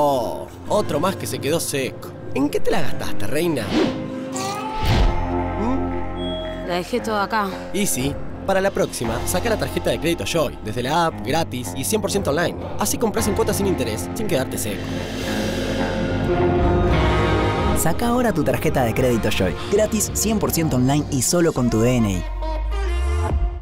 Oh, otro más que se quedó seco. ¿En qué te la gastaste, reina? ¿Mm? La dejé todo acá. Y sí, para la próxima, saca la tarjeta de crédito Joy, desde la app, gratis y 100% online. Así compras en cuotas sin interés, sin quedarte seco. Saca ahora tu tarjeta de crédito Joy, gratis 100% online y solo con tu DNI.